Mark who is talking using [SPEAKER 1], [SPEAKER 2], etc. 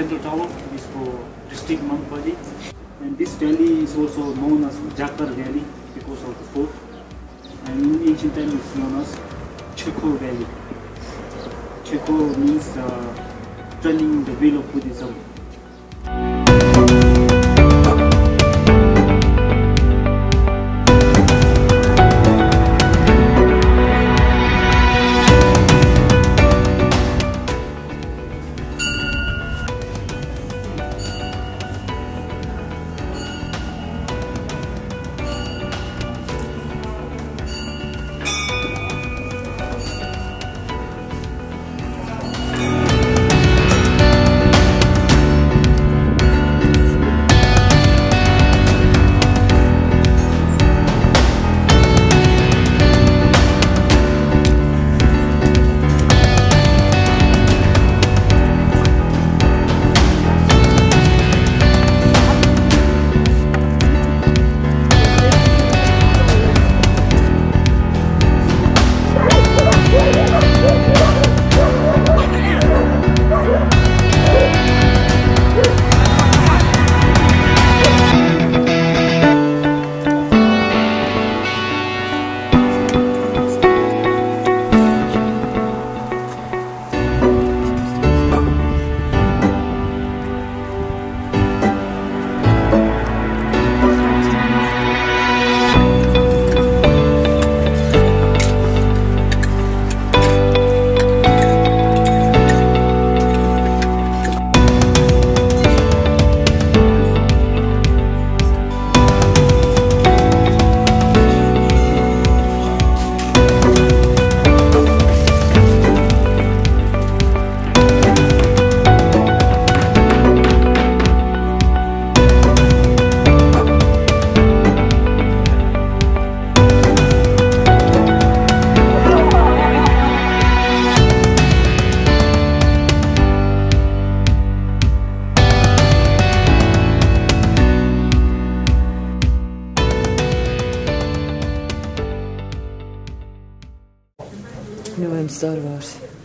[SPEAKER 1] central tower is for district Mampally. And this valley is also known as Jakar Valley because of the fort. And in ancient times it's known as Chokhor Valley. Chokhor means uh, turning the wheel of Buddhism.
[SPEAKER 2] No, I'm Star Wars.